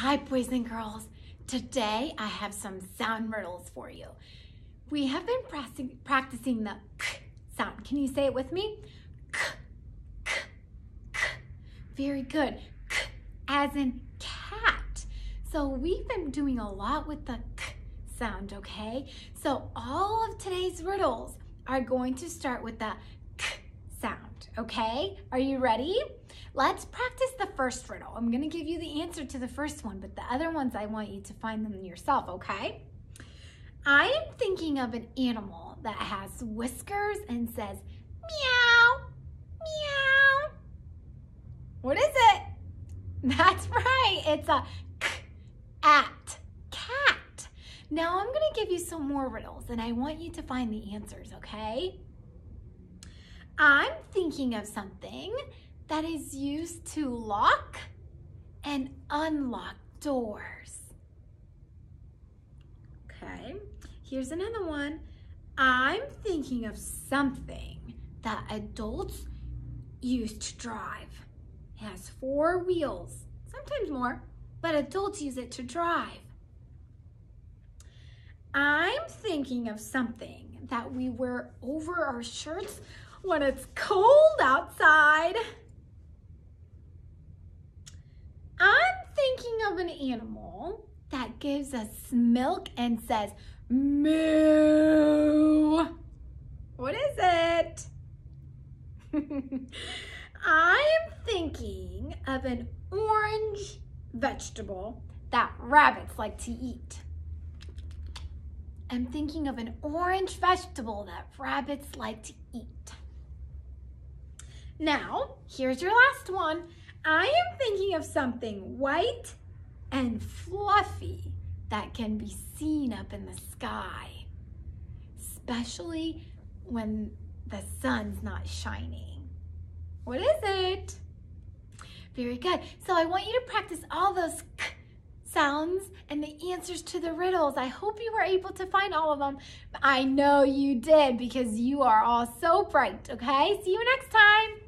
Hi, boys and girls. Today I have some sound riddles for you. We have been practicing the k sound. Can you say it with me? K, k, k. Very good. K as in cat. So we've been doing a lot with the k sound, okay? So all of today's riddles are going to start with the sound, okay? Are you ready? Let's practice the first riddle. I'm gonna give you the answer to the first one, but the other ones I want you to find them yourself, okay? I am thinking of an animal that has whiskers and says, meow, meow. What is it? That's right, it's a cat, cat. Now I'm gonna give you some more riddles and I want you to find the answers, okay? I'm thinking of something that is used to lock and unlock doors. Okay, here's another one. I'm thinking of something that adults use to drive. It has four wheels, sometimes more, but adults use it to drive. I'm thinking of something that we wear over our shirts when it's cold outside. I'm thinking of an animal that gives us milk and says moo. What is it? I'm thinking of an orange vegetable that rabbits like to eat. I'm thinking of an orange vegetable that rabbits like to eat. Now, here's your last one. I am thinking of something white and fluffy that can be seen up in the sky, especially when the sun's not shining. What is it? Very good. So I want you to practice all those sounds and the answers to the riddles. I hope you were able to find all of them. I know you did because you are all so bright, okay? See you next time.